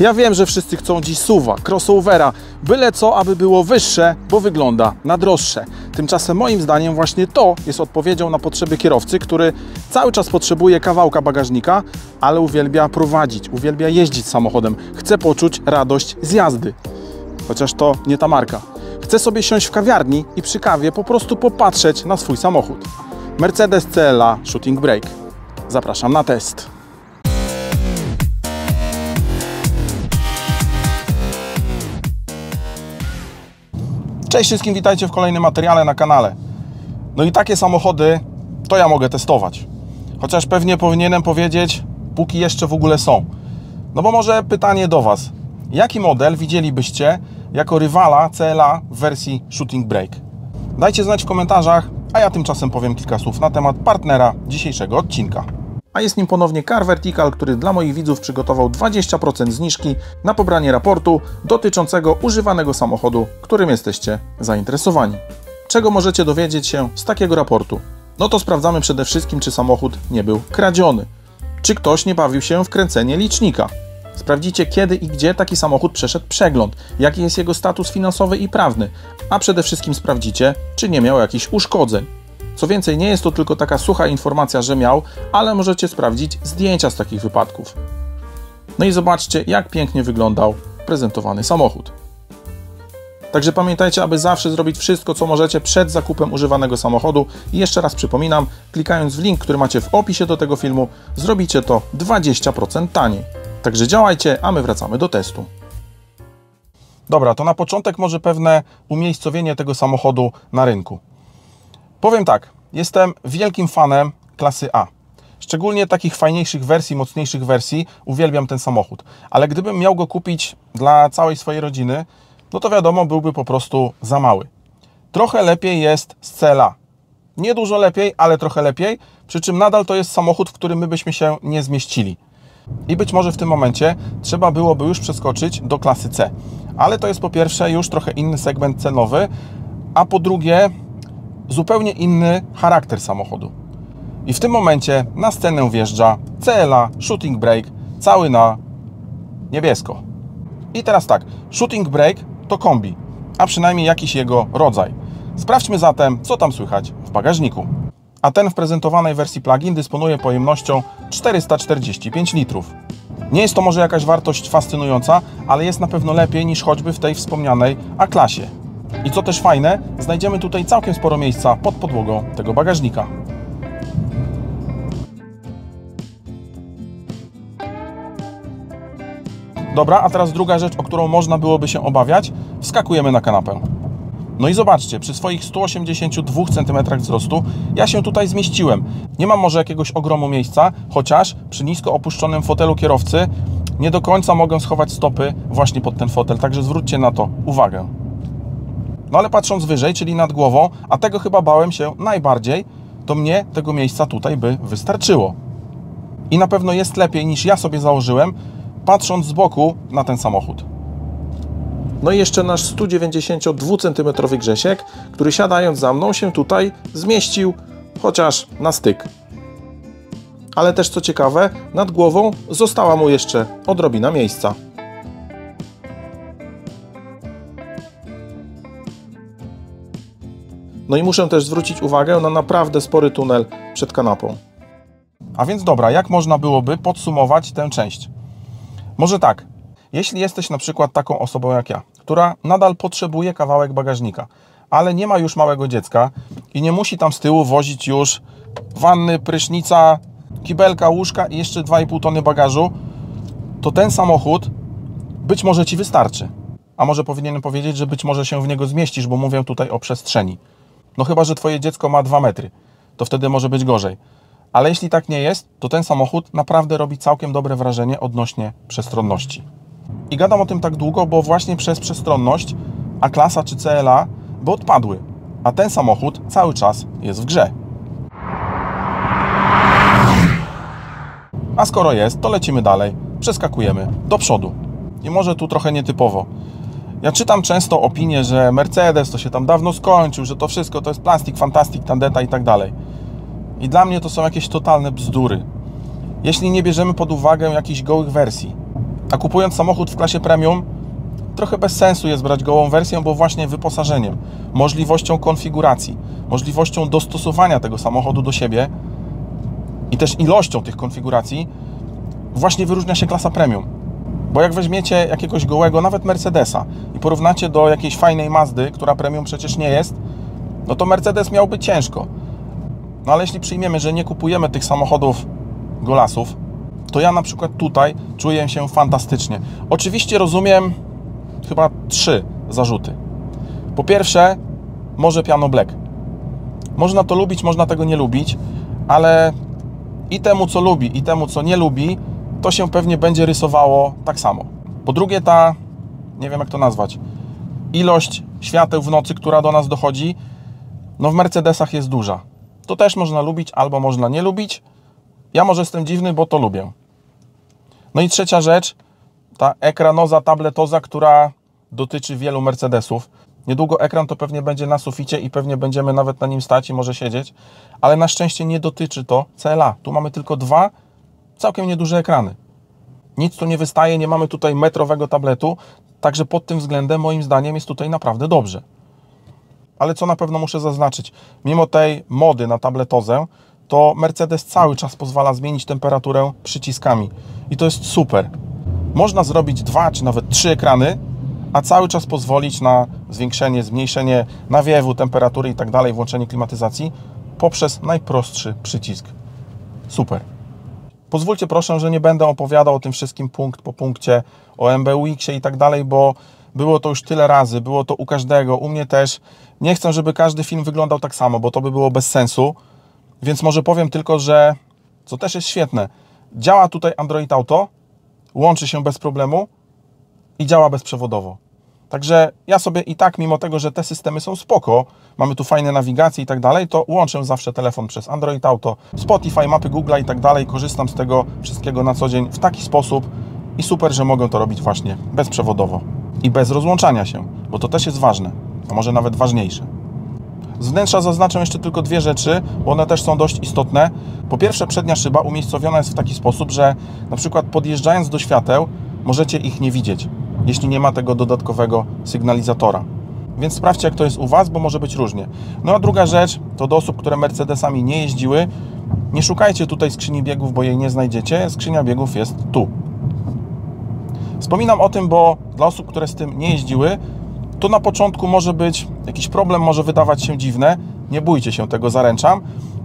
Ja wiem, że wszyscy chcą dziś suwa, crossovera, byle co, aby było wyższe, bo wygląda na droższe. Tymczasem moim zdaniem właśnie to jest odpowiedzią na potrzeby kierowcy, który cały czas potrzebuje kawałka bagażnika, ale uwielbia prowadzić, uwielbia jeździć samochodem, chce poczuć radość z jazdy. Chociaż to nie ta marka. Chce sobie siąść w kawiarni i przy kawie po prostu popatrzeć na swój samochód. Mercedes CLA Shooting Brake. Zapraszam na test. Cześć wszystkim, witajcie w kolejnym materiale na kanale. No i takie samochody to ja mogę testować. Chociaż pewnie powinienem powiedzieć, póki jeszcze w ogóle są. No bo może pytanie do Was. Jaki model widzielibyście jako rywala CLA w wersji Shooting Brake? Dajcie znać w komentarzach, a ja tymczasem powiem kilka słów na temat partnera dzisiejszego odcinka. A jest nim ponownie Car Vertical, który dla moich widzów przygotował 20% zniżki na pobranie raportu dotyczącego używanego samochodu, którym jesteście zainteresowani. Czego możecie dowiedzieć się z takiego raportu? No to sprawdzamy przede wszystkim, czy samochód nie był kradziony. Czy ktoś nie bawił się w kręcenie licznika? Sprawdzicie, kiedy i gdzie taki samochód przeszedł przegląd, jaki jest jego status finansowy i prawny, a przede wszystkim sprawdzicie, czy nie miał jakichś uszkodzeń. Co więcej, nie jest to tylko taka sucha informacja, że miał, ale możecie sprawdzić zdjęcia z takich wypadków. No i zobaczcie, jak pięknie wyglądał prezentowany samochód. Także pamiętajcie, aby zawsze zrobić wszystko, co możecie przed zakupem używanego samochodu. I jeszcze raz przypominam, klikając w link, który macie w opisie do tego filmu, zrobicie to 20% taniej. Także działajcie, a my wracamy do testu. Dobra, to na początek może pewne umiejscowienie tego samochodu na rynku. Powiem tak, jestem wielkim fanem klasy A. Szczególnie takich fajniejszych wersji, mocniejszych wersji, uwielbiam ten samochód. Ale gdybym miał go kupić dla całej swojej rodziny, no to wiadomo, byłby po prostu za mały. Trochę lepiej jest z CLA. Nie dużo lepiej, ale trochę lepiej, przy czym nadal to jest samochód, w którym my byśmy się nie zmieścili. I być może w tym momencie trzeba byłoby już przeskoczyć do klasy C. Ale to jest po pierwsze już trochę inny segment cenowy, a po drugie zupełnie inny charakter samochodu. I w tym momencie na scenę wjeżdża CLA Shooting Brake, cały na niebiesko. I teraz tak, Shooting Brake to kombi, a przynajmniej jakiś jego rodzaj. Sprawdźmy zatem, co tam słychać w bagażniku. A ten w prezentowanej wersji plug-in dysponuje pojemnością 445 litrów. Nie jest to może jakaś wartość fascynująca, ale jest na pewno lepiej niż choćby w tej wspomnianej A-klasie. I co też fajne, znajdziemy tutaj całkiem sporo miejsca pod podłogą tego bagażnika. Dobra, a teraz druga rzecz, o którą można byłoby się obawiać. Wskakujemy na kanapę. No i zobaczcie, przy swoich 182 cm wzrostu ja się tutaj zmieściłem. Nie mam może jakiegoś ogromu miejsca, chociaż przy nisko opuszczonym fotelu kierowcy nie do końca mogę schować stopy właśnie pod ten fotel, także zwróćcie na to uwagę. No ale patrząc wyżej, czyli nad głową, a tego chyba bałem się najbardziej, to mnie tego miejsca tutaj by wystarczyło. I na pewno jest lepiej niż ja sobie założyłem, patrząc z boku na ten samochód. No i jeszcze nasz 192 cm Grzesiek, który siadając za mną się tutaj zmieścił, chociaż na styk. Ale też co ciekawe, nad głową została mu jeszcze odrobina miejsca. No i muszę też zwrócić uwagę na naprawdę spory tunel przed kanapą. A więc dobra, jak można byłoby podsumować tę część? Może tak, jeśli jesteś na przykład taką osobą jak ja, która nadal potrzebuje kawałek bagażnika, ale nie ma już małego dziecka i nie musi tam z tyłu wozić już wanny, prysznica, kibelka, łóżka i jeszcze 2,5 tony bagażu, to ten samochód być może Ci wystarczy. A może powinienem powiedzieć, że być może się w niego zmieścisz, bo mówię tutaj o przestrzeni. No chyba, że Twoje dziecko ma 2 metry, to wtedy może być gorzej. Ale jeśli tak nie jest, to ten samochód naprawdę robi całkiem dobre wrażenie odnośnie przestronności. I gadam o tym tak długo, bo właśnie przez przestronność A-klasa czy CLA by odpadły, a ten samochód cały czas jest w grze. A skoro jest, to lecimy dalej, przeskakujemy do przodu. I może tu trochę nietypowo. Ja czytam często opinie, że Mercedes to się tam dawno skończył, że to wszystko to jest plastik, fantastik, tandeta i tak dalej. I dla mnie to są jakieś totalne bzdury. Jeśli nie bierzemy pod uwagę jakichś gołych wersji, A kupując samochód w klasie premium, trochę bez sensu jest brać gołą wersję, bo właśnie wyposażeniem, możliwością konfiguracji, możliwością dostosowania tego samochodu do siebie i też ilością tych konfiguracji właśnie wyróżnia się klasa premium. Bo jak weźmiecie jakiegoś gołego, nawet Mercedesa i porównacie do jakiejś fajnej Mazdy, która premium przecież nie jest, no to Mercedes miałby ciężko. No ale jeśli przyjmiemy, że nie kupujemy tych samochodów golasów, to ja na przykład tutaj czuję się fantastycznie. Oczywiście rozumiem chyba trzy zarzuty. Po pierwsze, może piano black. Można to lubić, można tego nie lubić, ale i temu, co lubi, i temu, co nie lubi, to się pewnie będzie rysowało tak samo. Po drugie, ta, nie wiem jak to nazwać, ilość świateł w nocy, która do nas dochodzi, no w Mercedesach jest duża. To też można lubić albo można nie lubić. Ja może jestem dziwny, bo to lubię. No i trzecia rzecz, ta ekranoza, tabletoza, która dotyczy wielu Mercedesów. Niedługo ekran to pewnie będzie na suficie i pewnie będziemy nawet na nim stać i może siedzieć, ale na szczęście nie dotyczy to CLA. Tu mamy tylko dwa całkiem nieduże ekrany. Nic tu nie wystaje, nie mamy tutaj metrowego tabletu, także pod tym względem moim zdaniem jest tutaj naprawdę dobrze. Ale co na pewno muszę zaznaczyć, mimo tej mody na tabletozę, to Mercedes cały czas pozwala zmienić temperaturę przyciskami i to jest super. Można zrobić dwa czy nawet trzy ekrany, a cały czas pozwolić na zwiększenie, zmniejszenie nawiewu, temperatury i tak dalej, włączenie klimatyzacji poprzez najprostszy przycisk. Super. Pozwólcie proszę, że nie będę opowiadał o tym wszystkim punkt po punkcie, o MBUX-ie i tak dalej, bo było to już tyle razy, było to u każdego, u mnie też. Nie chcę, żeby każdy film wyglądał tak samo, bo to by było bez sensu. Więc może powiem tylko, że co też jest świetne, działa tutaj Android Auto, łączy się bez problemu i działa bezprzewodowo. Także ja sobie i tak, mimo tego, że te systemy są spoko, mamy tu fajne nawigacje i tak dalej, to łączę zawsze telefon przez Android Auto, Spotify, mapy Google i tak dalej. Korzystam z tego wszystkiego na co dzień w taki sposób i super, że mogę to robić właśnie bezprzewodowo i bez rozłączania się, bo to też jest ważne, a może nawet ważniejsze. Z wnętrza zaznaczę jeszcze tylko dwie rzeczy, bo one też są dość istotne. Po pierwsze, przednia szyba umiejscowiona jest w taki sposób, że na przykład podjeżdżając do świateł, możecie ich nie widzieć jeśli nie ma tego dodatkowego sygnalizatora. Więc sprawdźcie, jak to jest u Was, bo może być różnie. No a druga rzecz, to do osób, które Mercedesami nie jeździły, nie szukajcie tutaj skrzyni biegów, bo jej nie znajdziecie. Skrzynia biegów jest tu. Wspominam o tym, bo dla osób, które z tym nie jeździły, to na początku może być jakiś problem, może wydawać się dziwne. Nie bójcie się tego, zaręczam.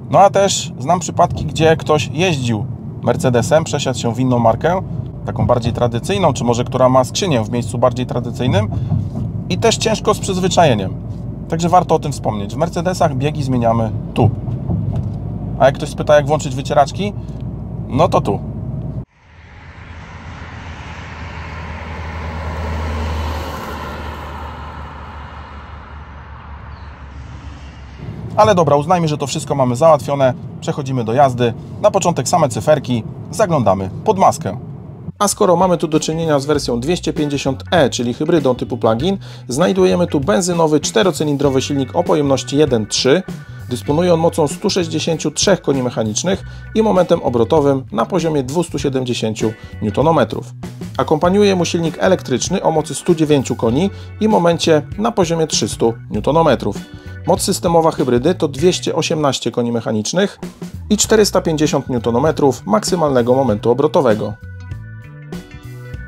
No a też znam przypadki, gdzie ktoś jeździł Mercedesem, przesiadł się w inną markę, taką bardziej tradycyjną, czy może która ma skrzynię w miejscu bardziej tradycyjnym i też ciężko z przyzwyczajeniem. Także warto o tym wspomnieć. W Mercedesach biegi zmieniamy tu. A jak ktoś spyta, jak włączyć wycieraczki, no to tu. Ale dobra, uznajmy, że to wszystko mamy załatwione. Przechodzimy do jazdy. Na początek same cyferki. Zaglądamy pod maskę. A skoro mamy tu do czynienia z wersją 250e, czyli hybrydą typu plug-in, znajdujemy tu benzynowy czterocylindrowy silnik o pojemności 1.3. Dysponuje on mocą 163 koni mechanicznych i momentem obrotowym na poziomie 270 Nm. Akompaniuje mu silnik elektryczny o mocy 109 koni i momencie na poziomie 300 Nm. Moc systemowa hybrydy to 218 koni mechanicznych i 450 Nm maksymalnego momentu obrotowego.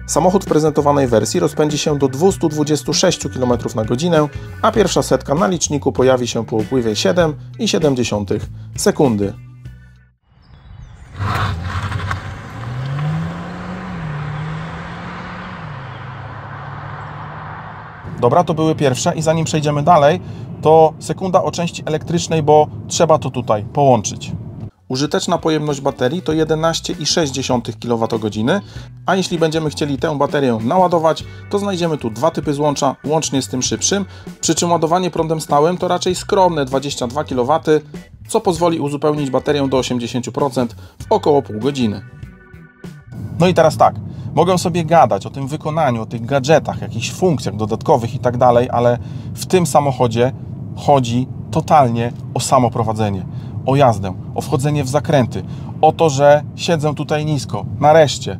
Samochód w prezentowanej wersji rozpędzi się do 226 km na godzinę, a pierwsza setka na liczniku pojawi się po upływie 7,7 sekundy. Dobra, to były pierwsze i zanim przejdziemy dalej, to sekunda o części elektrycznej, bo trzeba to tutaj połączyć. Użyteczna pojemność baterii to 11,6 kWh, a jeśli będziemy chcieli tę baterię naładować, to znajdziemy tu dwa typy złącza, łącznie z tym szybszym, przy czym ładowanie prądem stałym to raczej skromne 22 kW, co pozwoli uzupełnić baterię do 80% w około pół godziny. No i teraz tak, mogę sobie gadać o tym wykonaniu, o tych gadżetach, jakichś funkcjach dodatkowych i tak dalej, ale w tym samochodzie chodzi totalnie o samo prowadzenie o jazdę, o wchodzenie w zakręty, o to, że siedzę tutaj nisko, nareszcie.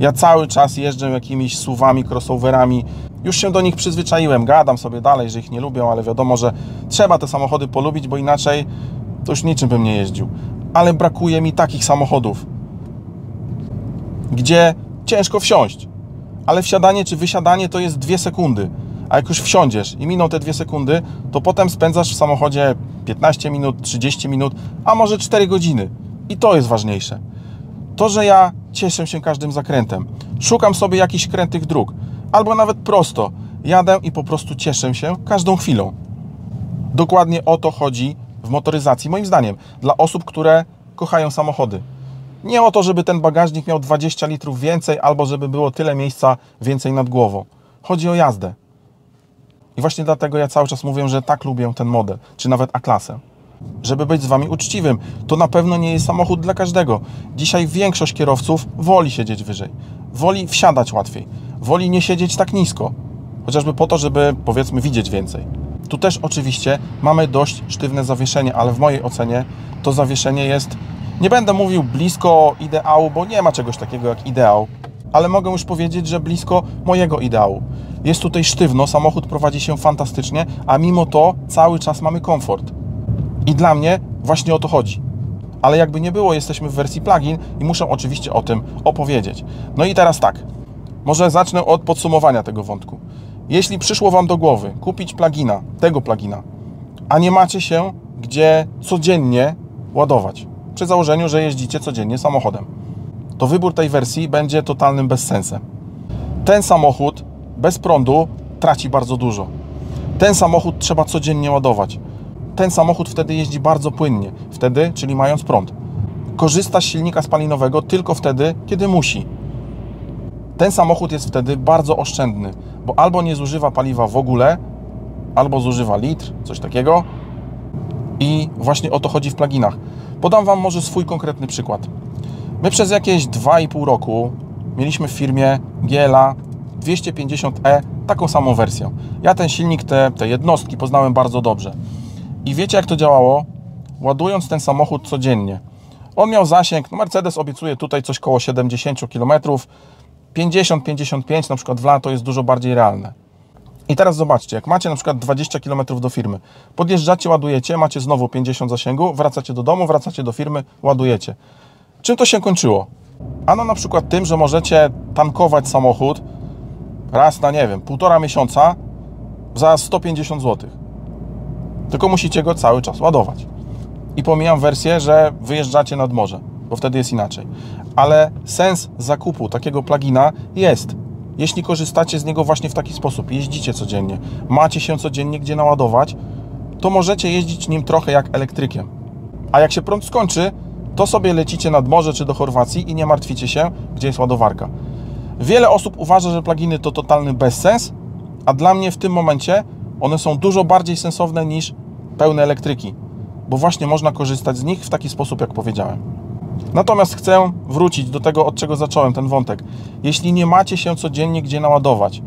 Ja cały czas jeżdżę jakimiś suwami, crossoverami. Już się do nich przyzwyczaiłem, gadam sobie dalej, że ich nie lubią, ale wiadomo, że trzeba te samochody polubić, bo inaczej to już niczym bym nie jeździł. Ale brakuje mi takich samochodów, gdzie ciężko wsiąść, ale wsiadanie czy wysiadanie to jest dwie sekundy. A jak już wsiądziesz i miną te dwie sekundy, to potem spędzasz w samochodzie 15 minut, 30 minut, a może 4 godziny. I to jest ważniejsze. To, że ja cieszę się każdym zakrętem, szukam sobie jakichś krętych dróg, albo nawet prosto, jadę i po prostu cieszę się każdą chwilą. Dokładnie o to chodzi w motoryzacji, moim zdaniem, dla osób, które kochają samochody. Nie o to, żeby ten bagażnik miał 20 litrów więcej, albo żeby było tyle miejsca więcej nad głową. Chodzi o jazdę. I właśnie dlatego ja cały czas mówię, że tak lubię ten model, czy nawet A-klasę. Żeby być z Wami uczciwym, to na pewno nie jest samochód dla każdego. Dzisiaj większość kierowców woli siedzieć wyżej, woli wsiadać łatwiej, woli nie siedzieć tak nisko, chociażby po to, żeby powiedzmy widzieć więcej. Tu też oczywiście mamy dość sztywne zawieszenie, ale w mojej ocenie to zawieszenie jest, nie będę mówił blisko ideału, bo nie ma czegoś takiego jak ideał, ale mogę już powiedzieć, że blisko mojego ideału. Jest tutaj sztywno, samochód prowadzi się fantastycznie, a mimo to cały czas mamy komfort. I dla mnie właśnie o to chodzi. Ale jakby nie było, jesteśmy w wersji plugin i muszę oczywiście o tym opowiedzieć. No i teraz tak, może zacznę od podsumowania tego wątku. Jeśli przyszło Wam do głowy kupić plugina, tego plugina, a nie macie się gdzie codziennie ładować, przy założeniu, że jeździcie codziennie samochodem, to wybór tej wersji będzie totalnym bezsensem. Ten samochód bez prądu traci bardzo dużo. Ten samochód trzeba codziennie ładować. Ten samochód wtedy jeździ bardzo płynnie, wtedy, czyli mając prąd. Korzysta z silnika spalinowego tylko wtedy, kiedy musi. Ten samochód jest wtedy bardzo oszczędny, bo albo nie zużywa paliwa w ogóle, albo zużywa litr, coś takiego. I właśnie o to chodzi w pluginach. Podam Wam może swój konkretny przykład. My przez jakieś 2,5 roku mieliśmy w firmie GLA 250e taką samą wersję. Ja ten silnik, te, te jednostki poznałem bardzo dobrze. I wiecie jak to działało? Ładując ten samochód codziennie. On miał zasięg, no Mercedes obiecuje tutaj coś koło 70 km, 50-55 na przykład w lato jest dużo bardziej realne. I teraz zobaczcie, jak macie na przykład 20 km do firmy, podjeżdżacie, ładujecie, macie znowu 50 zasięgu, wracacie do domu, wracacie do firmy, ładujecie. Czym to się kończyło? Ano na przykład tym, że możecie tankować samochód raz na, nie wiem, półtora miesiąca za 150 zł. Tylko musicie go cały czas ładować. I pomijam wersję, że wyjeżdżacie nad morze, bo wtedy jest inaczej. Ale sens zakupu takiego plugina jest, jeśli korzystacie z niego właśnie w taki sposób, jeździcie codziennie, macie się codziennie gdzie naładować, to możecie jeździć nim trochę jak elektrykiem. A jak się prąd skończy, to sobie lecicie nad morze czy do Chorwacji i nie martwicie się, gdzie jest ładowarka. Wiele osób uważa, że pluginy to totalny bezsens, a dla mnie w tym momencie one są dużo bardziej sensowne niż pełne elektryki, bo właśnie można korzystać z nich w taki sposób, jak powiedziałem. Natomiast chcę wrócić do tego, od czego zacząłem ten wątek. Jeśli nie macie się codziennie gdzie naładować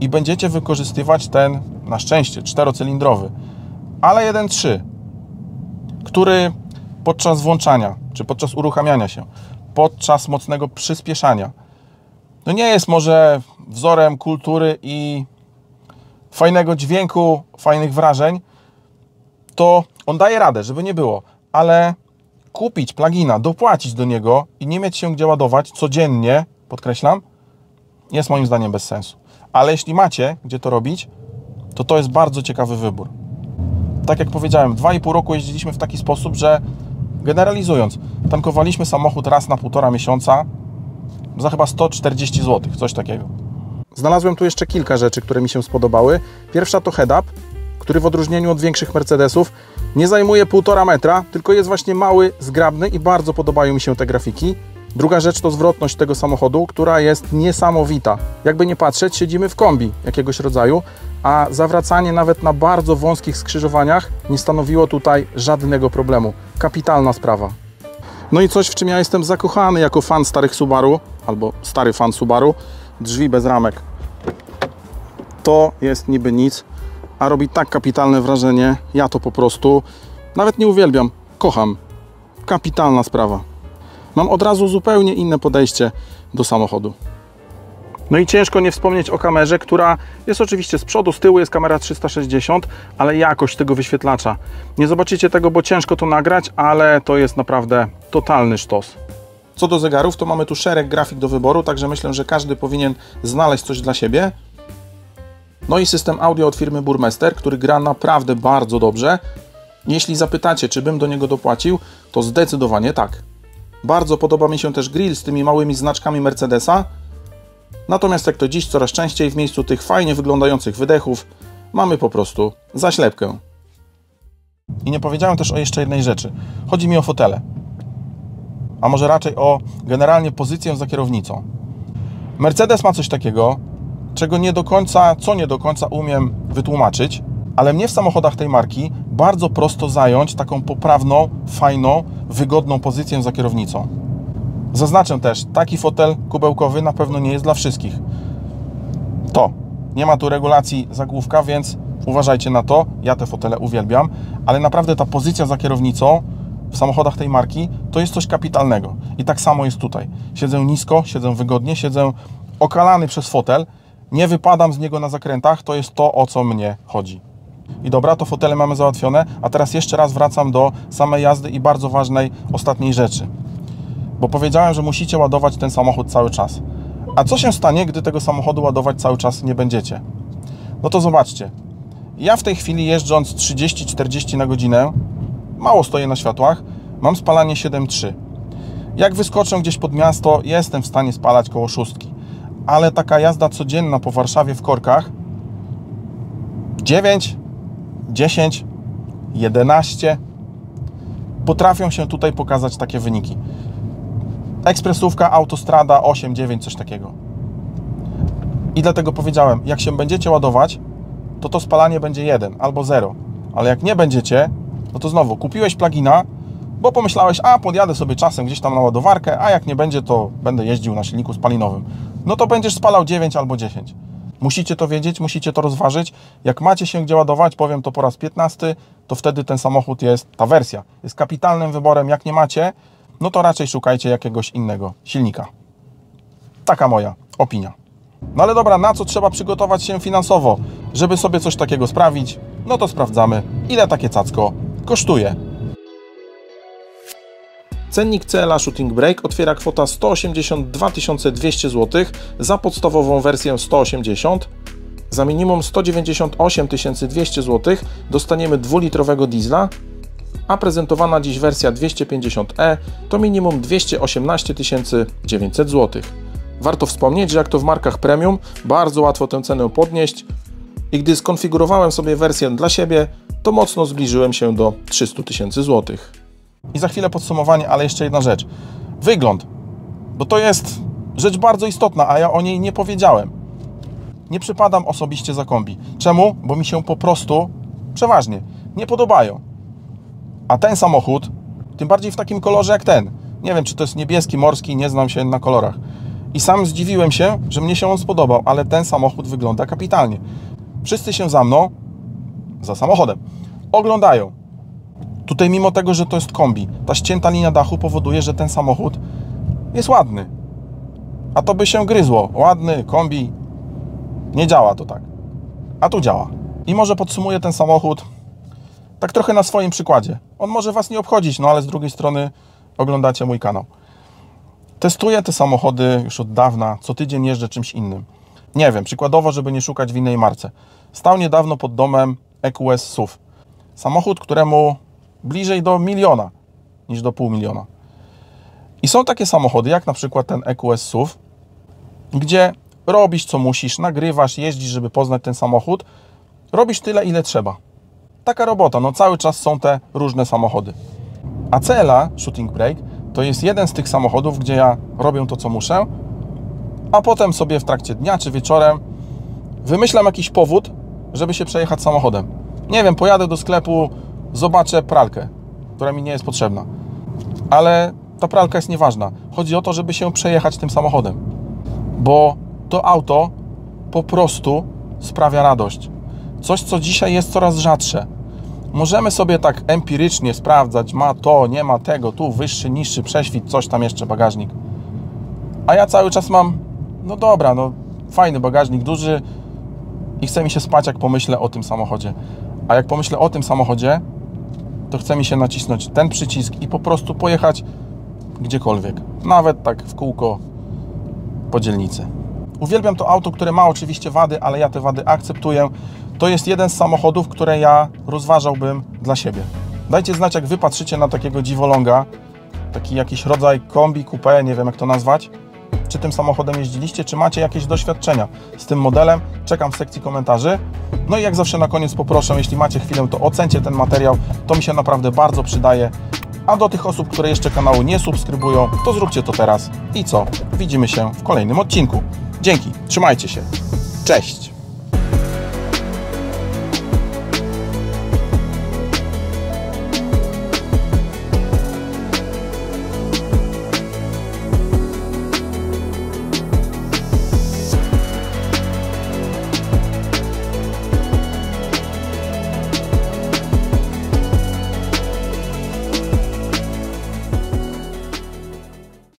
i będziecie wykorzystywać ten, na szczęście, czterocylindrowy, ale 1.3, który podczas włączania, czy podczas uruchamiania się, podczas mocnego przyspieszania, no nie jest może wzorem kultury i fajnego dźwięku, fajnych wrażeń, to on daje radę, żeby nie było, ale kupić plugina, dopłacić do niego i nie mieć się gdzie ładować codziennie, podkreślam, jest moim zdaniem bez sensu. Ale jeśli macie gdzie to robić, to to jest bardzo ciekawy wybór. Tak jak powiedziałem, 2,5 roku jeździliśmy w taki sposób, że generalizując, tankowaliśmy samochód raz na półtora miesiąca za chyba 140 zł, coś takiego. Znalazłem tu jeszcze kilka rzeczy, które mi się spodobały. Pierwsza to head-up, który w odróżnieniu od większych Mercedesów nie zajmuje 1,5 metra, tylko jest właśnie mały, zgrabny i bardzo podobają mi się te grafiki. Druga rzecz to zwrotność tego samochodu, która jest niesamowita. Jakby nie patrzeć, siedzimy w kombi jakiegoś rodzaju, a zawracanie nawet na bardzo wąskich skrzyżowaniach nie stanowiło tutaj żadnego problemu. Kapitalna sprawa. No i coś, w czym ja jestem zakochany jako fan starych Subaru, albo stary fan Subaru, drzwi bez ramek. To jest niby nic, a robi tak kapitalne wrażenie. Ja to po prostu nawet nie uwielbiam, kocham. Kapitalna sprawa. Mam od razu zupełnie inne podejście do samochodu. No i ciężko nie wspomnieć o kamerze, która jest oczywiście z przodu, z tyłu jest kamera 360, ale jakość tego wyświetlacza. Nie zobaczycie tego, bo ciężko to nagrać, ale to jest naprawdę totalny sztos. Co do zegarów, to mamy tu szereg grafik do wyboru, także myślę, że każdy powinien znaleźć coś dla siebie. No i system audio od firmy Burmester, który gra naprawdę bardzo dobrze. Jeśli zapytacie, czy bym do niego dopłacił, to zdecydowanie tak. Bardzo podoba mi się też grill z tymi małymi znaczkami Mercedesa. Natomiast jak to dziś coraz częściej w miejscu tych fajnie wyglądających wydechów mamy po prostu zaślepkę. I nie powiedziałem też o jeszcze jednej rzeczy. Chodzi mi o fotele. A może raczej o generalnie pozycję za kierownicą. Mercedes ma coś takiego, czego nie do końca, co nie do końca umiem wytłumaczyć, ale mnie w samochodach tej marki bardzo prosto zająć taką poprawną, fajną, wygodną pozycję za kierownicą. Zaznaczę też, taki fotel kubełkowy na pewno nie jest dla wszystkich. To. Nie ma tu regulacji zagłówka, więc uważajcie na to. Ja te fotele uwielbiam, ale naprawdę ta pozycja za kierownicą w samochodach tej marki to jest coś kapitalnego. I tak samo jest tutaj. Siedzę nisko, siedzę wygodnie, siedzę okalany przez fotel, nie wypadam z niego na zakrętach, to jest to, o co mnie chodzi. I dobra, to fotele mamy załatwione, a teraz jeszcze raz wracam do samej jazdy i bardzo ważnej ostatniej rzeczy. Bo powiedziałem, że musicie ładować ten samochód cały czas. A co się stanie, gdy tego samochodu ładować cały czas nie będziecie? No to zobaczcie. Ja w tej chwili jeżdżąc 30-40 na godzinę, mało stoję na światłach, mam spalanie 7,3. Jak wyskoczę gdzieś pod miasto, jestem w stanie spalać koło szóstki. Ale taka jazda codzienna po Warszawie w korkach 9, 10, 11 potrafią się tutaj pokazać takie wyniki. Ekspresówka, autostrada 8, 9, coś takiego. I dlatego powiedziałem, jak się będziecie ładować, to to spalanie będzie 1 albo 0. Ale jak nie będziecie, no to znowu kupiłeś plugina, bo pomyślałeś, a podjadę sobie czasem gdzieś tam na ładowarkę, a jak nie będzie, to będę jeździł na silniku spalinowym. No to będziesz spalał 9 albo 10. Musicie to wiedzieć, musicie to rozważyć. Jak macie się gdzie ładować, powiem to po raz 15, to wtedy ten samochód jest, ta wersja jest kapitalnym wyborem. Jak nie macie, no to raczej szukajcie jakiegoś innego silnika. Taka moja opinia. No ale dobra, na co trzeba przygotować się finansowo, żeby sobie coś takiego sprawić? No to sprawdzamy, ile takie cacko kosztuje. Cennik CLA Shooting Brake otwiera kwota 182 200 zł za podstawową wersję 180. Za minimum 198 200 zł dostaniemy 2-litrowego diesla, a prezentowana dziś wersja 250e to minimum 218 900 zł. Warto wspomnieć, że jak to w markach premium, bardzo łatwo tę cenę podnieść i gdy skonfigurowałem sobie wersję dla siebie, to mocno zbliżyłem się do 300 tysięcy złotych. I za chwilę podsumowanie, ale jeszcze jedna rzecz. Wygląd, bo to jest rzecz bardzo istotna, a ja o niej nie powiedziałem. Nie przypadam osobiście za kombi. Czemu? Bo mi się po prostu przeważnie nie podobają. A ten samochód, tym bardziej w takim kolorze jak ten, nie wiem czy to jest niebieski, morski, nie znam się na kolorach. I sam zdziwiłem się, że mnie się on spodobał, ale ten samochód wygląda kapitalnie. Wszyscy się za mną, za samochodem, oglądają. Tutaj mimo tego, że to jest kombi, ta ścięta linia dachu powoduje, że ten samochód jest ładny. A to by się gryzło. Ładny, kombi. Nie działa to tak. A tu działa. I może podsumuję ten samochód tak trochę na swoim przykładzie. On może Was nie obchodzić, no ale z drugiej strony oglądacie mój kanał. Testuję te samochody już od dawna, co tydzień jeżdżę czymś innym. Nie wiem, przykładowo, żeby nie szukać w innej marce. Stał niedawno pod domem EQS SUV. Samochód, któremu bliżej do miliona niż do pół miliona. I są takie samochody, jak na przykład ten EQS SUV, gdzie robisz co musisz, nagrywasz, jeździsz, żeby poznać ten samochód, robisz tyle, ile trzeba. Taka robota, no cały czas są te różne samochody. A CLA Shooting Brake to jest jeden z tych samochodów, gdzie ja robię to, co muszę, a potem sobie w trakcie dnia czy wieczorem wymyślam jakiś powód, żeby się przejechać samochodem. Nie wiem, pojadę do sklepu, zobaczę pralkę, która mi nie jest potrzebna. Ale ta pralka jest nieważna. Chodzi o to, żeby się przejechać tym samochodem. Bo to auto po prostu sprawia radość. Coś, co dzisiaj jest coraz rzadsze. Możemy sobie tak empirycznie sprawdzać, ma to, nie ma tego, tu wyższy, niższy prześwit, coś tam jeszcze, bagażnik. A ja cały czas mam, no dobra, no Fajny bagażnik, duży i chce mi się spać, jak pomyślę o tym samochodzie. A jak pomyślę o tym samochodzie, to chce mi się nacisnąć ten przycisk i po prostu pojechać gdziekolwiek. Nawet tak w kółko po dzielnicy. Uwielbiam to auto, które ma oczywiście wady, ale ja te wady akceptuję. To jest jeden z samochodów, które ja rozważałbym dla siebie. Dajcie znać, jak Wy patrzycie na takiego dziwoląga, taki jakiś rodzaj kombi, coupé, nie wiem jak to nazwać. Czy tym samochodem jeździliście, czy macie jakieś doświadczenia z tym modelem? Czekam w sekcji komentarzy. No i jak zawsze na koniec poproszę, jeśli macie chwilę, to ocencie ten materiał. To mi się naprawdę bardzo przydaje. A do tych osób, które jeszcze kanału nie subskrybują, to zróbcie to teraz. I co? Widzimy się w kolejnym odcinku. Dzięki, trzymajcie się. Cześć!